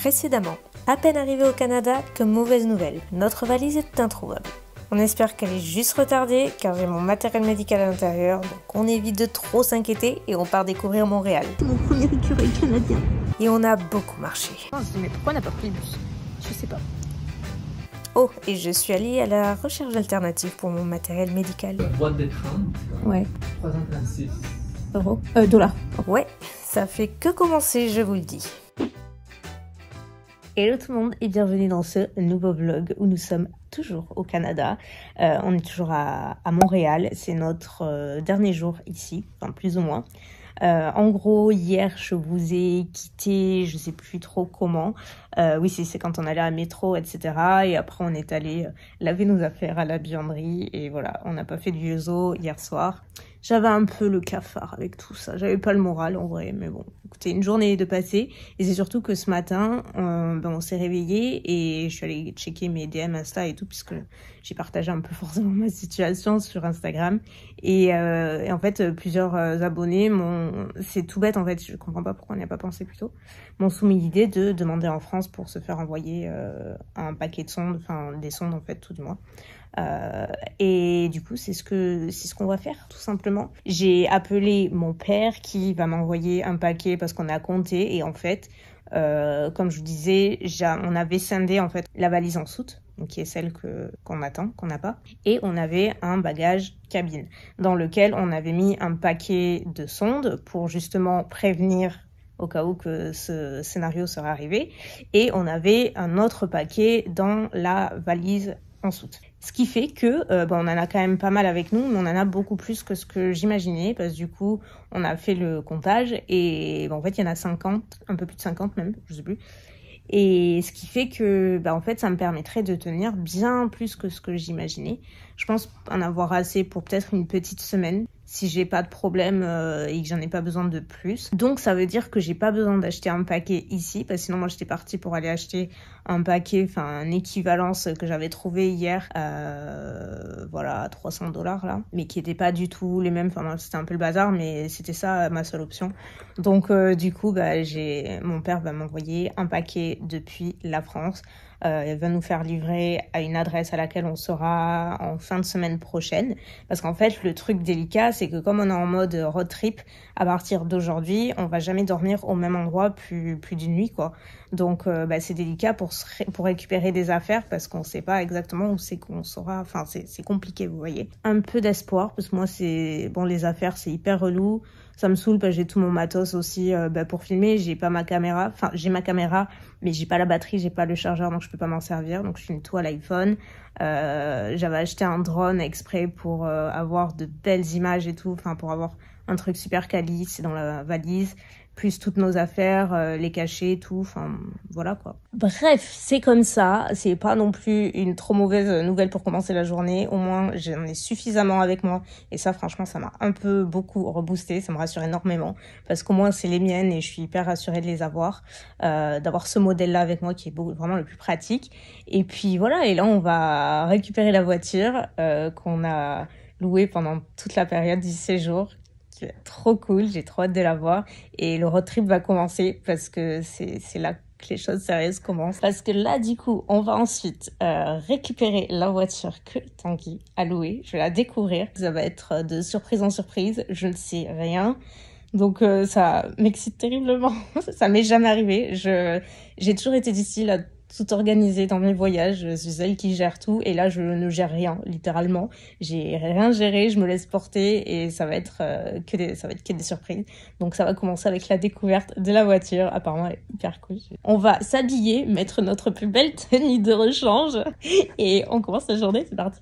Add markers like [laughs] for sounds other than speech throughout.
Précédemment, à peine arrivé au Canada, que mauvaise nouvelle, notre valise est introuvable. On espère qu'elle est juste retardée car j'ai mon matériel médical à l'intérieur, donc on évite de trop s'inquiéter et on part découvrir Montréal. Mon premier écureuil canadien. Et on a beaucoup marché. On se dit mais pourquoi on n'a pas pris le bus? Je sais pas. Oh, et je suis allée à la recherche d'alternatives pour mon matériel médical. Boîte d'écran, Ouais. 336. Euros. Euh, dollars. Ouais, ça fait que commencer, je vous le dis. Hello tout le monde et bienvenue dans ce nouveau vlog où nous sommes toujours au Canada. Euh, on est toujours à, Montréal, c'est notre euh, dernier jour ici, enfin plus ou moins. Euh, en gros, hier, je vous ai quitté, je sais plus trop comment. Oui, c'est quand on allait à métro, etc. Et après, on est allé laver nos affaires à la buanderie. Et voilà, on n'a pas fait du yozo hier soir. J'avais un peu le cafard avec tout ça. J'avais pas le moral en vrai, mais bon, écoutez, une journée de passé. Et c'est surtout que ce matin, on, ben, on s'est réveillé et je suis allée checker mes DM Insta et tout, puisque j'ai partagé un peu [laughs] forcément ma situation sur Instagram. Et, euh, et en fait, plusieurs euh, abonnés m'ont, c'est tout bête en fait, je comprends pas pourquoi on n'y a pas pensé plus tôt, m'ont soumis l'idée de demander en France pour se faire envoyer euh, un paquet de sondes, enfin des sondes en fait, tout du moins. Euh, et du coup, c'est ce que c'est ce qu'on va faire, tout simplement. J'ai appelé mon père qui va m'envoyer un paquet parce qu'on a compté et en fait, euh, comme je vous disais, on avait scindé en fait la valise en soute, qui est celle que qu'on attend, qu'on n'a pas, et on avait un bagage cabine dans lequel on avait mis un paquet de sondes pour justement prévenir au cas où que ce scénario serait arrivé, et on avait un autre paquet dans la valise en soute. Ce qui fait que euh, bah, on en a quand même pas mal avec nous, mais on en a beaucoup plus que ce que j'imaginais, parce que du coup, on a fait le comptage et bah, en fait, il y en a 50, un peu plus de 50 même, je sais plus. Et ce qui fait que, bah, en fait, ça me permettrait de tenir bien plus que ce que j'imaginais. Je pense en avoir assez pour peut-être une petite semaine si j'ai pas de problème euh, et que j'en ai pas besoin de plus. Donc ça veut dire que j'ai pas besoin d'acheter un paquet ici parce que sinon moi j'étais partie pour aller acheter un paquet, enfin un équivalence que j'avais trouvé hier, euh, voilà 300 dollars là, mais qui était pas du tout les mêmes. Enfin c'était un peu le bazar, mais c'était ça ma seule option. Donc euh, du coup bah j'ai mon père va m'envoyer un paquet depuis la France. Euh, elle va nous faire livrer à une adresse à laquelle on sera en fin de semaine prochaine. Parce qu'en fait, le truc délicat, c'est que comme on est en mode road trip, à partir d'aujourd'hui, on va jamais dormir au même endroit plus, plus d'une nuit, quoi. Donc, euh, bah, c'est délicat pour, pour récupérer des affaires parce qu'on sait pas exactement où c'est qu'on saura. Enfin, c'est compliqué, vous voyez. Un peu d'espoir parce que moi, c'est bon, les affaires, c'est hyper relou ça me saoule parce que j'ai tout mon matos aussi euh, bah, pour filmer. J'ai pas ma caméra, enfin j'ai ma caméra, mais j'ai pas la batterie, j'ai pas le chargeur, donc je peux pas m'en servir. Donc je filme tout à l'iPhone. Euh, J'avais acheté un drone exprès pour euh, avoir de belles images et tout, enfin pour avoir un truc super quali, c'est dans la valise plus toutes nos affaires, euh, les cachets, tout, enfin voilà quoi. Bref, c'est comme ça, c'est pas non plus une trop mauvaise nouvelle pour commencer la journée, au moins j'en ai suffisamment avec moi. Et ça franchement ça m'a un peu beaucoup reboosté, ça me rassure énormément. Parce qu'au moins c'est les miennes et je suis hyper rassurée de les avoir, euh, d'avoir ce modèle là avec moi qui est vraiment le plus pratique. Et puis voilà. Et là on va récupérer la voiture euh, qu'on a louée pendant toute la période du séjour trop cool, j'ai trop hâte de la voir. Et le road trip va commencer parce que c'est là que les choses sérieuses commencent. Parce que là, du coup, on va ensuite euh, récupérer la voiture que Tanguy a louée. Je vais la découvrir. Ça va être de surprise en surprise. Je ne sais rien. Donc euh, ça m'excite terriblement. [laughs] ça m'est jamais arrivé. J'ai toujours été d'ici là tout organisé dans mes voyages. Je suis celle qui gère tout et là je ne gère rien littéralement. J'ai rien géré, je me laisse porter et ça va être euh, que des ça va être que des surprises. Donc ça va commencer avec la découverte de la voiture. Apparemment elle est hyper cool. On va s'habiller, mettre notre plus belle tenue de rechange et on commence la journée. C'est parti.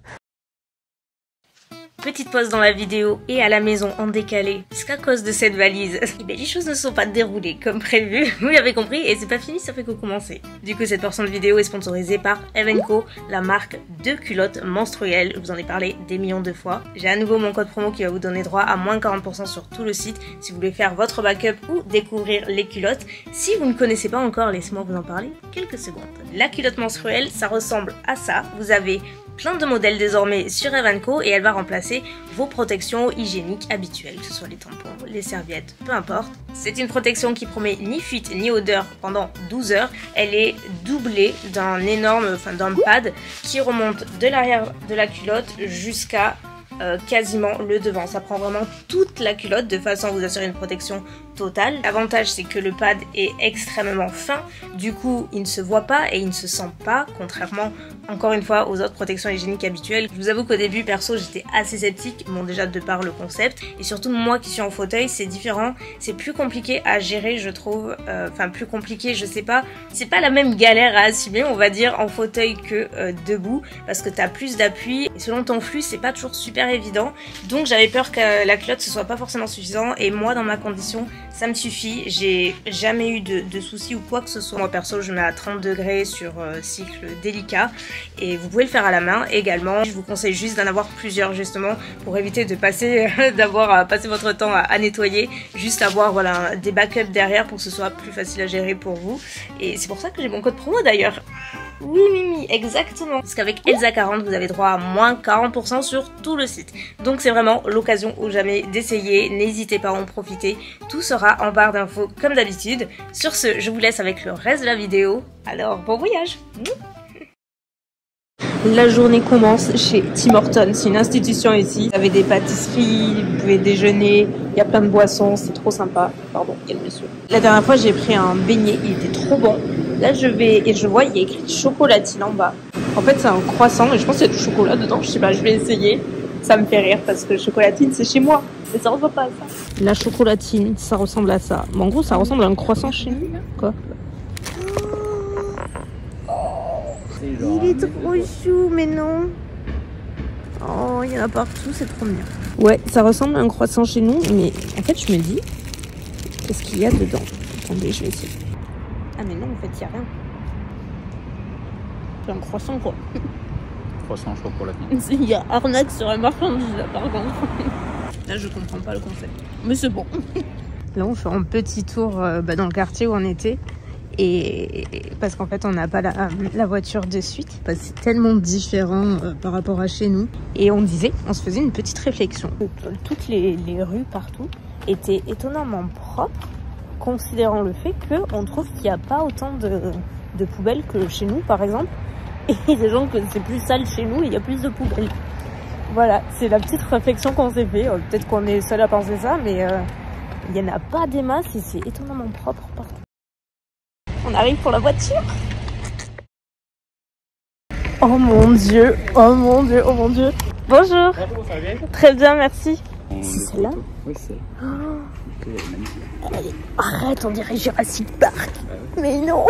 Petite pause dans la vidéo et à la maison en décalé, puisqu'à cause de cette valise, [laughs] eh bien, les choses ne sont pas déroulées comme prévu, [laughs] vous l'avez compris, et c'est pas fini, ça fait que commencer. Du coup, cette portion de vidéo est sponsorisée par Evenco, la marque de culottes menstruelles, je vous en ai parlé des millions de fois. J'ai à nouveau mon code promo qui va vous donner droit à moins 40% sur tout le site si vous voulez faire votre backup ou découvrir les culottes. Si vous ne connaissez pas encore, laissez-moi vous en parler quelques secondes. La culotte menstruelle, ça ressemble à ça. Vous avez plein de modèles désormais sur Evanco et elle va remplacer vos protections hygiéniques habituelles, que ce soit les tampons, les serviettes, peu importe. C'est une protection qui promet ni fuite ni odeur pendant 12 heures. Elle est doublée d'un énorme, enfin d'un pad qui remonte de l'arrière de la culotte jusqu'à euh, quasiment le devant. Ça prend vraiment toute la culotte de façon à vous assurer une protection L'avantage c'est que le pad est extrêmement fin, du coup il ne se voit pas et il ne se sent pas, contrairement encore une fois aux autres protections hygiéniques habituelles. Je vous avoue qu'au début perso j'étais assez sceptique, bon déjà de par le concept, et surtout moi qui suis en fauteuil c'est différent, c'est plus compliqué à gérer je trouve, euh, enfin plus compliqué je sais pas, c'est pas la même galère à assumer on va dire en fauteuil que euh, debout, parce que t'as plus d'appui, et selon ton flux c'est pas toujours super évident, donc j'avais peur que la culotte ce soit pas forcément suffisant, et moi dans ma condition ça me suffit, j'ai jamais eu de, soucis ou quoi que ce soit. Moi perso je mets à 30 degrés sur euh, cycle délicat et vous pouvez le faire à la main également. Je vous conseille juste d'en avoir plusieurs justement pour éviter de passer, [laughs] d'avoir à passer votre temps à, nettoyer, juste avoir des backups derrière pour que ce soit plus facile à gérer pour vous. Et c'est pour ça que j'ai mon code promo d'ailleurs. Oui, Mimi, exactement. Parce qu'avec Elsa40, vous avez droit à moins 40% sur tout le site. Donc c'est vraiment l'occasion ou jamais d'essayer. N'hésitez pas à en profiter. Tout sera en barre d'infos comme d'habitude. Sur ce, je vous laisse avec le reste de la vidéo. Alors, bon voyage la journée commence chez Tim Hortons, c'est une institution ici. Vous avez des pâtisseries, vous pouvez déjeuner, il y a plein de boissons, c'est trop sympa. Pardon, quel monsieur. La dernière fois, j'ai pris un beignet, il était trop bon. Là, je vais et je vois, il y a écrit chocolatine en bas. En fait, c'est un croissant et je pense qu'il y a du chocolat dedans. Je sais pas, je vais essayer. Ça me fait rire parce que chocolatine, c'est chez moi. Mais ça ressemble pas à ça. La chocolatine, ça ressemble à ça. en gros, ça ressemble à un croissant chez nous. Quoi Il est trop chou, mais non. Oh, il y en a partout, c'est trop bien. Ouais, ça ressemble à un croissant chez nous, mais en fait, je me dis, qu'est-ce qu'il y a dedans? Attendez, je vais essayer. Ah, mais non, en fait, il n'y a rien. C'est un croissant, quoi. [laughs] Croissant chocolatine. [laughs] Il y a arnaque sur un marchandise, là, par contre. Là, je comprends pas le concept. Mais c'est bon. [laughs] Là, on fait un petit tour euh, bah, dans le quartier où on était. Et parce qu'en fait, on n'a pas la, voiture de suite. C'est tellement différent euh, par rapport à chez nous. Et on disait, on se faisait une petite réflexion. Toutes les, rues partout étaient étonnamment propres, considérant le fait qu'on trouve qu'il n'y a pas autant de, poubelles que chez nous, par exemple. [laughs] Et des gens que c'est plus sale chez nous et il y a plus de poubelles. Voilà, c'est la petite réflexion qu'on s'est fait. Euh, peut-être qu'on est seul à penser ça, mais euh, il n'y en a pas des masses et c'est étonnamment propre partout. On arrive pour la voiture. Oh mon dieu, oh mon dieu, oh mon dieu. Bonjour. Bonjour, ça va bien Très bien, merci. C'est celle-là Oui, c'est oh. Arrête, on dirait Jurassic Park. Mais non.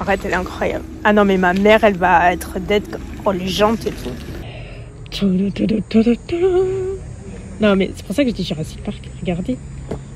Arrête, elle est incroyable. Ah non, mais ma mère, elle va être dead. Oh, les jantes et tout. Non, mais c'est pour ça que je dis Jurassic Park. Regardez.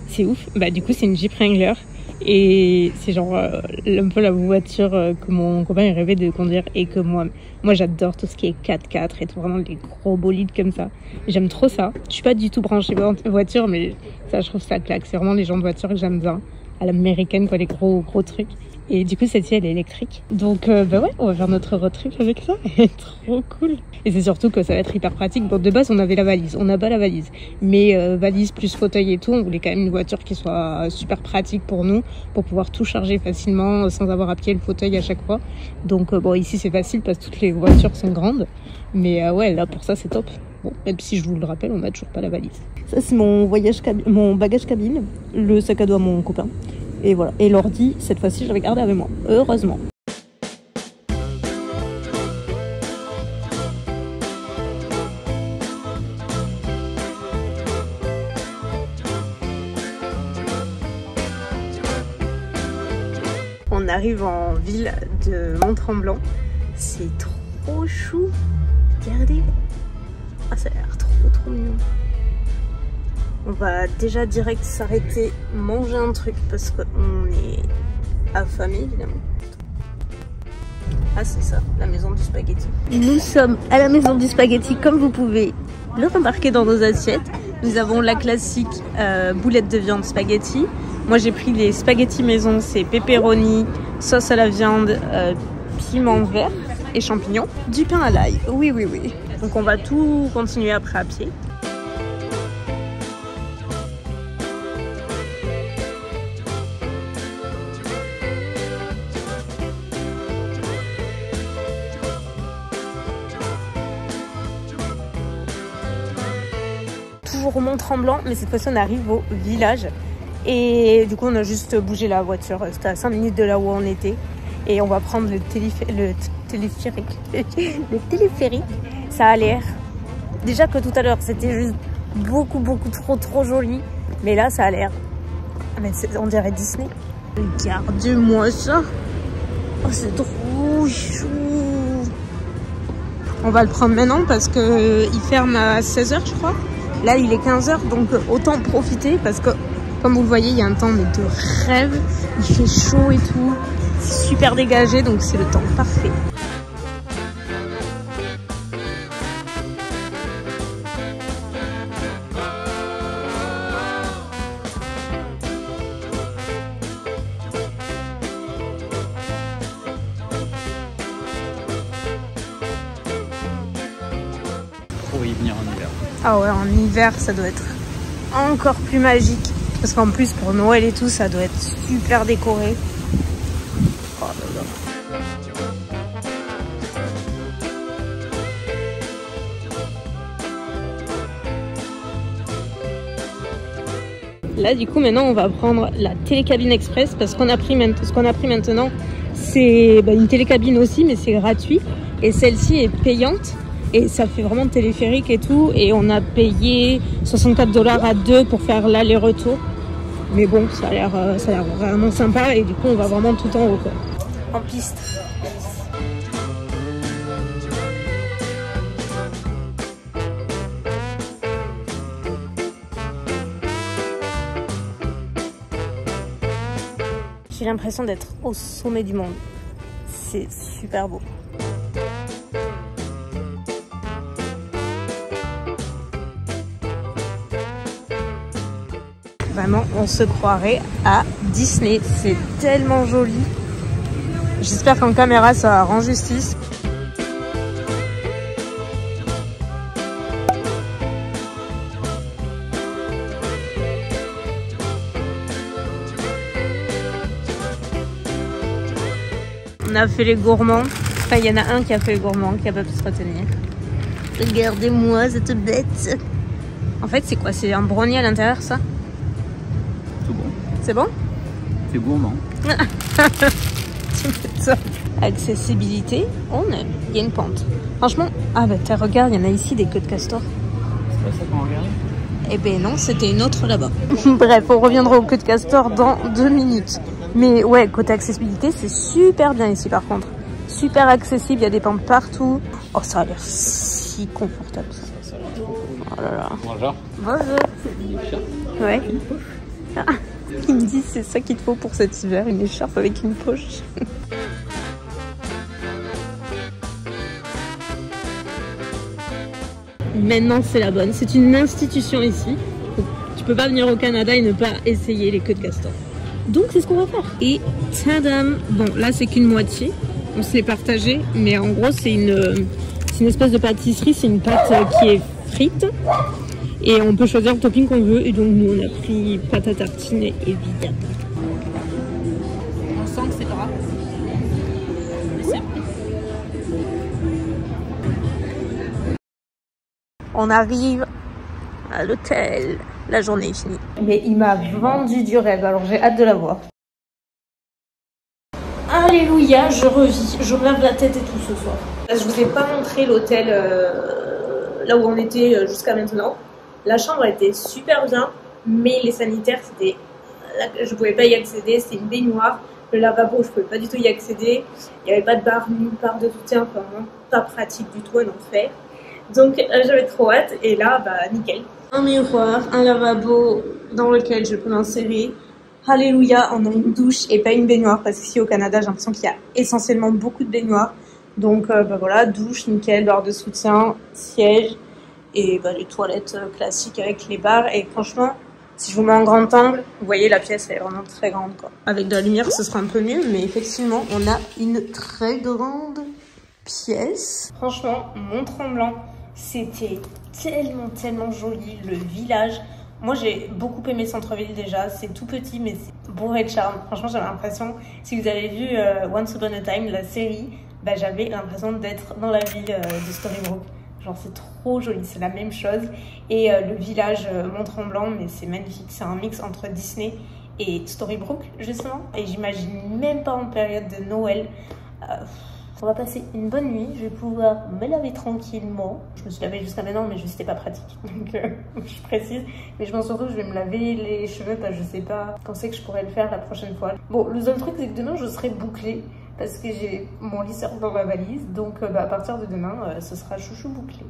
C'est ouf. Bah, du coup, c'est une Jeep Wrangler. Et c'est genre euh, un peu la voiture euh, que mon copain rêvait de conduire et que moi, moi j'adore tout ce qui est 4x4 et tout, vraiment des gros bolides comme ça. J'aime trop ça. Je suis pas du tout branchée voiture, mais ça, je trouve ça claque. C'est vraiment les gens de voiture que j'aime bien. À l'américaine, quoi, les gros, gros trucs. Et du coup, celle-ci, elle est électrique. Donc, euh, bah ouais, on va faire notre road trip avec ça. [laughs] trop cool. Et c'est surtout que ça va être hyper pratique. Bon, de base, on avait la valise. On n'a pas la valise. Mais euh, valise plus fauteuil et tout, on voulait quand même une voiture qui soit super pratique pour nous, pour pouvoir tout charger facilement sans avoir à pied le fauteuil à chaque fois. Donc, euh, bon, ici, c'est facile parce que toutes les voitures sont grandes. Mais ouais, là, pour ça, c'est top. Bon, même si je vous le rappelle, on n'a toujours pas la valise. Ça, c'est mon mon bagage cabine, le sac à dos à mon copain. Et voilà. Et l'ordi, cette fois-ci, je l'avais gardé avec moi. Heureusement. On arrive en ville de Mont-Tremblant. C'est trop chou. Regardez. Ah, ça a l'air trop trop mignon. On va déjà direct s'arrêter, manger un truc parce qu'on est affamé évidemment. Ah c'est ça, la maison du spaghetti. Nous sommes à la maison du spaghetti comme vous pouvez le remarquer dans nos assiettes. Nous avons la classique euh, boulette de viande spaghetti. Moi j'ai pris les spaghettis maison, c'est pepperoni, sauce à la viande, euh, piment vert et champignons, du pain à l'ail. Oui, oui, oui. Donc on va tout continuer après à pied. Tremblant, mais cette fois-ci on arrive au village. Et du coup on a juste bougé la voiture, c'était à 5 minutes de là où on était. Et on va prendre le, téléphé- le téléphérique. [laughs] le téléphérique, ça a l'air. Déjà que tout à l'heure c'était juste beaucoup beaucoup trop trop joli. Mais là ça a l'air. Ah, on dirait Disney. Regarde-moi ça. Oh c'est trop chou. On va le prendre maintenant parce que euh, ferme à 16h je crois. Là il est 15h donc euh, autant profiter parce que comme vous le voyez il y a un temps de rêve. Il fait chaud et tout. C'est super dégagé donc c'est le temps parfait. Ah ouais, en hiver, ça doit être encore plus magique. Parce qu'en plus, pour Noël et tout, ça doit être super décoré. Oh là du coup, maintenant, on va prendre la télécabine express parce qu'on a pris ce qu'on a pris maintenant, c'est bah, une télécabine aussi, mais c'est gratuit. Et celle-ci est payante et ça fait vraiment téléphérique et tout. Et on a payé 64 dollars à deux pour faire l'aller-retour. Mais bon, ça a l'air, euh, ça a l'air vraiment sympa et du coup, on va vraiment tout en haut. En piste. J'ai l'impression d'être au sommet du monde. C'est super beau. Vraiment, on se croirait à Disney. C'est tellement joli. J'espère qu'en caméra, ça rend justice. On a fait les gourmands. Enfin, il y en a un qui a fait les gourmands, qui a pas pu se retenir. Regardez-moi cette bête. En fait, c'est quoi? C'est un brownie à l'intérieur, ça? C'est bon C'est gourmand. [laughs] Tu fais ça. Accessibilité, on aime. Il y a une pente. Franchement, ah bah t'as regarde, il y en a ici des queues de castor. C'est pas ça qu'on regardait Eh ben non, c'était une autre là-bas. [laughs] Bref, on reviendra aux queues de castor dans deux minutes. Mais ouais, côté accessibilité, c'est super bien ici par contre. Super accessible, il y a des pentes partout. Oh, ça a l'air si confortable. ça. Oh là là. Bonjour. Bonjour. Ouais. Ah, il me dit c'est ça qu'il te faut pour cet hiver, une écharpe avec une poche. Maintenant c'est la bonne, c'est une institution ici. Tu peux pas venir au Canada et ne pas essayer les queues de castor. Donc c'est ce qu'on va faire. Et tadam Bon là c'est qu'une moitié, on se l'est partagé, mais en gros c'est une, c'est une espèce de pâtisserie, c'est une pâte euh, qui est frite. Et on peut choisir le topping qu'on veut. Et donc, nous, on a pris pâte à tartiner, évidemment. On sent que c'est gras. On arrive à l'hôtel. La journée est finie. Mais il m'a vendu du rêve, alors j'ai hâte de la voir. Alléluia, je revis, je relève la tête et tout ce soir. Je vous ai pas montré l'hôtel euh, là où on était euh, jusqu'à maintenant. La chambre était super bien, mais les sanitaires, c'était. Je pouvais pas y accéder, c'était une baignoire. Le lavabo, je pouvais pas du tout y accéder. Il n'y avait pas de barre nulle de soutien, enfin, vraiment pas pratique du tout, un enfer. Donc euh, j'avais trop hâte, et là, bah nickel. Un miroir, un lavabo dans lequel je peux m'insérer. Alléluia, on a une douche et pas une baignoire, parce qu'ici au Canada, j'ai l'impression qu'il y a essentiellement beaucoup de baignoires. Donc euh, bah, voilà, douche, nickel, barre de soutien, siège et bah, les toilettes euh, classiques avec les barres. Et franchement, si je vous mets en grand angle, vous voyez la pièce elle est vraiment très grande. Quoi. Avec de la lumière, ce sera un peu mieux, mais effectivement, on a une très grande pièce. Franchement, Mont-Tremblant, c'était tellement, tellement joli. Le village. Moi, j'ai beaucoup aimé centre-ville déjà. C'est tout petit, mais c'est bourré de charme. Franchement, j'avais l'impression, si vous avez vu euh, Once Upon a Time, la série, bah, j'avais l'impression d'être dans la ville euh, de Storybrooke. Genre, c'est trop joli, c'est la même chose. Et euh, le village euh, Mont-Tremblant, mais c'est magnifique. C'est un mix entre Disney et Storybrooke, justement. Et j'imagine même pas en période de Noël. Euh, on va passer une bonne nuit. Je vais pouvoir me laver tranquillement. Je me suis lavée jusqu'à maintenant, mais c'était pas pratique. [laughs] Donc, je précise. Mais je pense surtout je vais me laver les cheveux parce que je sais pas quand c'est que je pourrais le faire la prochaine fois. Bon, le seul truc, c'est que demain, je serai bouclée parce que j'ai mon lisseur dans ma valise. Donc, euh, bah, à partir de demain, euh, ce sera chouchou bouclé.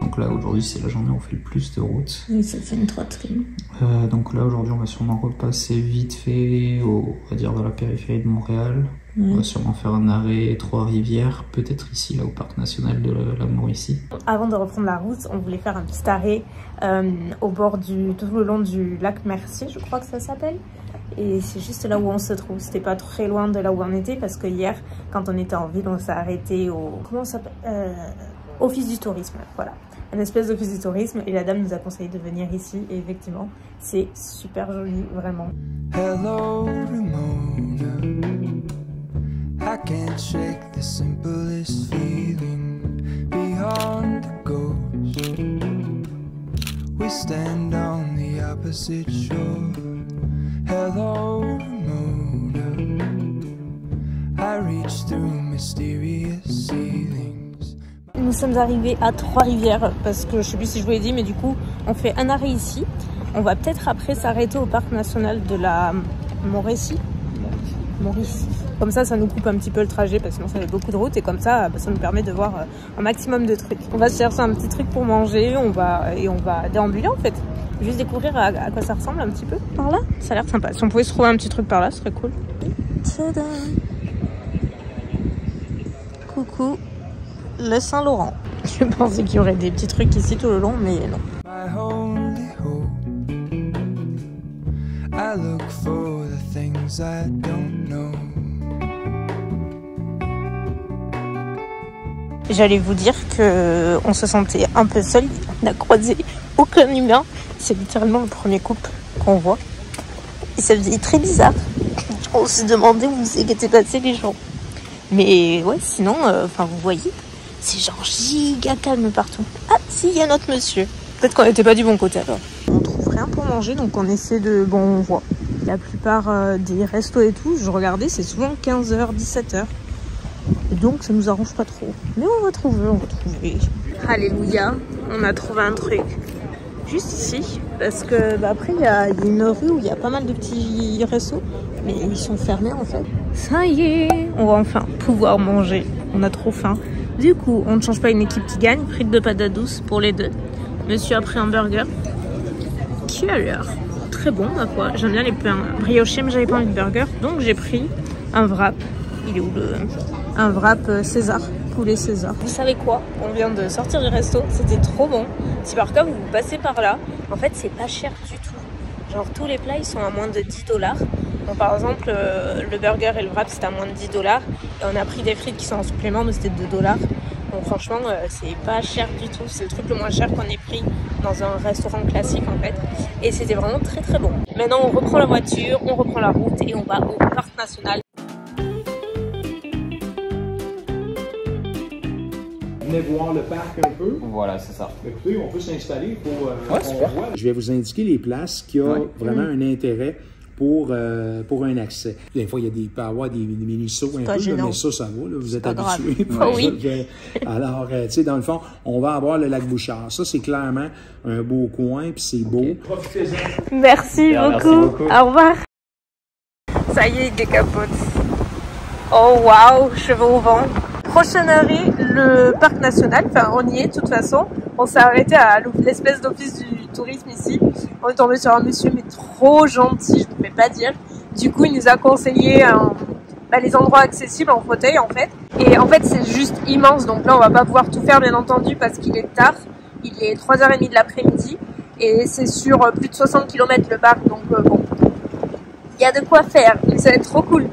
Donc là, aujourd'hui, c'est la journée où on fait le plus de route. Oui, ça fait une trotte quand même. Euh, donc là, aujourd'hui, on va sûrement repasser vite fait, au, on va dire, dans la périphérie de Montréal. On va sûrement faire un arrêt Trois-Rivières, peut-être ici, là, au Parc National de la, Mauricie. Avant de reprendre la route, on voulait faire un petit arrêt euh, au bord du, tout le long du lac Mercier, je crois que ça s'appelle. Et c'est juste là où on se trouve. C'était pas très loin de là où on était parce que hier, quand on était en ville, on s'est arrêté au comment ça s'appelle Euh, Office du tourisme. Voilà, un espèce d'office du tourisme. Et la dame nous a conseillé de venir ici. Et effectivement, c'est super joli, vraiment. Hello, can't shake the simplest feeling beyond the ghost. We stand on the opposite shore. Hello, Ramona. I reach through mysterious ceilings. Nous sommes arrivés à Trois-Rivières parce que je sais plus si je vous l'ai dit, mais du coup, on fait un arrêt ici. On va peut-être après s'arrêter au parc national de la Mauricie. Mauricie. Comme ça, ça nous coupe un petit peu le trajet parce que sinon ça fait beaucoup de route et comme ça, bah, ça nous permet de voir euh, un maximum de trucs. On va se chercher un petit truc pour manger, on va et on va déambuler en fait. Juste découvrir à, à quoi ça ressemble un petit peu. Par là, ça a l'air sympa. Si on pouvait se trouver un petit truc par là, ce serait cool. Tada Coucou, le Saint-Laurent. [laughs] Je pensais qu'il y aurait des petits trucs ici tout le long, mais non. My only hope. I look for the things I don't J'allais vous dire que on se sentait un peu seul. On n'a croisé aucun humain. C'est littéralement le premier couple qu'on voit. Et ça faisait très bizarre. On se demandait où c'est qu'étaient passés les gens. Mais ouais, sinon, euh, enfin vous voyez, c'est genre giga calme partout. Ah, si, il y a notre monsieur. Peut-être qu'on n'était pas du bon côté alors. On trouve rien pour manger, donc on essaie de. Bon, on voit. La plupart euh, des restos et tout, je regardais, c'est souvent 15h, 17h. Donc ça nous arrange pas trop. Mais on va trouver, on va trouver. Alléluia, on a trouvé un truc. Juste ici, parce que bah, après il y, a il y a une rue où il y a pas mal de petits restos, mais ils sont fermés en fait. Ça y est, on va enfin pouvoir manger. On a trop faim. Du coup, on ne change pas une équipe qui gagne. Frites de patates douces pour les deux. Monsieur a pris un burger qui a l'air très bon ma foi. J'aime bien les pains briochés, mais j'avais pas envie de burger, donc j'ai pris un wrap. Il est où le un wrap euh, César, poulet César. Vous savez quoi? On vient de sortir du resto, c'était trop bon. Si par cas vous passez par là, en fait c'est pas cher du tout. Genre tous les plats ils sont à moins de 10 dollars. Donc par exemple euh, le burger et le wrap c'était à moins de 10 dollars. Et on a pris des frites qui sont en supplément, mais c'était 2 dollars. Donc franchement euh, c'est pas cher du tout. C'est le truc le moins cher qu'on ait pris dans un restaurant classique en fait. Et c'était vraiment très très bon. Maintenant on reprend la voiture, on reprend la route et on va au parc national. Venez voir le parc un peu. Voilà, c'est ça. Écoutez, on peut s'installer pour euh, Ouais, super. voit. Je vais vous indiquer les places qui ont Ouais. vraiment un intérêt pour, euh, pour un accès. Des fois, il y a des, il peut y avoir des, des mini-sauts un peu, là, mais ça, ça va. Là, vous êtes habitués. [laughs] Ah oui. Que- Alors, euh, tu sais, dans le fond, on va avoir le lac Bouchard. Ça, c'est clairement un beau coin, puis c'est beau. Profitez-en. Merci Bien, beaucoup. merci beaucoup. Au revoir. Ça y est, il décapote. Oh waouh, cheveux au vent. Prochain arrêt, le parc national. Enfin, on y est de toute façon. On s'est arrêté à l'espèce d'office du tourisme ici. On est tombé sur un monsieur, mais trop gentil, je ne pouvais pas dire. Du coup, il nous a conseillé euh, bah, les endroits accessibles en fauteuil, en fait. Et en fait, c'est juste immense. Donc là, on va pas pouvoir tout faire, bien entendu, parce qu'il est tard. Il est 3h30 de l'après-midi. Et c'est sur euh, plus de 60 km le parc. Donc euh, bon, il y a de quoi faire. Ça va être trop cool.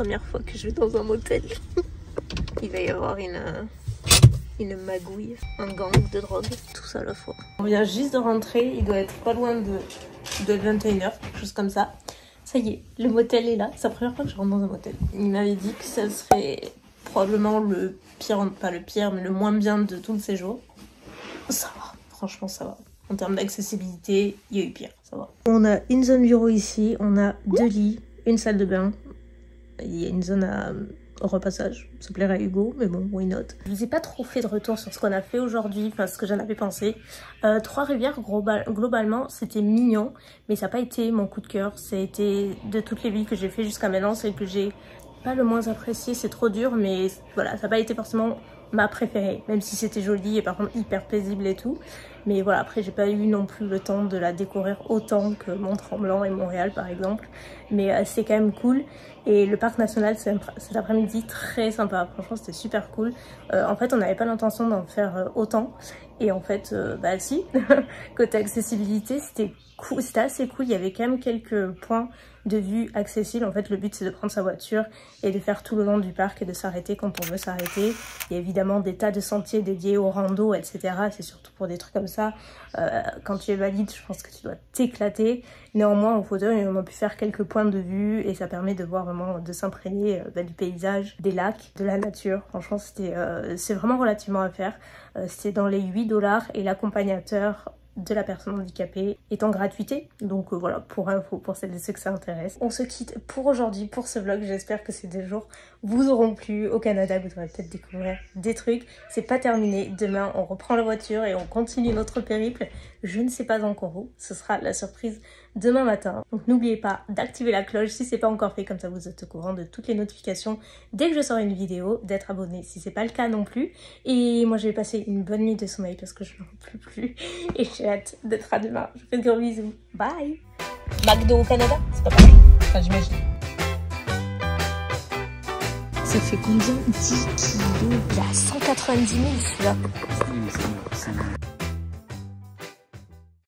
Première fois que je vais dans un motel. Il va y avoir une, euh, une magouille, un gang de drogue, tout ça à la fois. On vient juste de rentrer, il doit être pas loin de, de 21h, quelque chose comme ça. Ça y est, le motel est là. C'est la première fois que je rentre dans un motel. Il m'avait dit que ça serait probablement le pire, pas le pire, mais le moins bien de tout le séjour. Ça va, franchement ça va. En termes d'accessibilité, il y a eu pire, ça va. On a une zone bureau ici, on a deux lits, une salle de bain. Il y a une zone à euh, repassage. Ça plairait Hugo, mais bon, why not? Je vous ai pas trop fait de retour sur ce qu'on a fait aujourd'hui, parce que j'en avais pensé. Euh, Trois-Rivières, global- globalement, c'était mignon, mais ça n'a pas été mon coup de cœur. Été de toutes les villes que j'ai fait jusqu'à maintenant, celle que j'ai pas le moins apprécié, c'est trop dur, mais voilà, ça n'a pas été forcément ma préférée, même si c'était joli et par contre hyper paisible et tout. Mais voilà, après j'ai pas eu non plus le temps de la découvrir autant que Mont-Tremblant et Montréal par exemple. Mais euh, c'est quand même cool. Et le parc national cet après-midi très sympa, franchement c'était super cool. Euh, en fait on n'avait pas l'intention d'en faire euh, autant. Et en fait, bah si, [laughs] côté accessibilité c'était cool, c'était assez cool. Il y avait quand même quelques points de vue accessibles. En fait le but c'est de prendre sa voiture et de faire tout le long du parc et de s'arrêter quand on veut s'arrêter. Il y a évidemment des tas de sentiers dédiés au rando, etc. C'est surtout pour des trucs comme ça. Euh, quand tu es valide, je pense que tu dois t'éclater. Néanmoins, en fauteuil, on a pu faire quelques points de vue et ça permet de voir vraiment, de s'imprégner euh, bah, du paysage, des lacs, de la nature. Franchement, c'était, euh, c'est vraiment relativement à faire. C'était dans les 8 dollars et l'accompagnateur de la personne handicapée est en gratuité. Donc euh, voilà, pour info, pour celles et ceux que ça intéresse. On se quitte pour aujourd'hui, pour ce vlog. J'espère que ces deux jours vous auront plu. Au Canada, vous aurez peut-être découvrir des trucs. C'est pas terminé. Demain, on reprend la voiture et on continue notre périple. Je ne sais pas encore où. Ce sera la surprise demain matin. Donc n'oubliez pas d'activer la cloche si c'est pas encore fait, comme ça vous êtes au courant de toutes les notifications dès que je sors une vidéo, d'être abonné si c'est pas le cas non plus. Et moi je vais passer une bonne nuit de sommeil parce que je n'en peux plus [laughs] et j'ai hâte d'être à demain. Je vous fais de gros bisous. Bye McDo au Canada, c'est pas pareil. Enfin j'imagine. Ça fait combien? 10 kilos? Il y a 190 000 celui-là.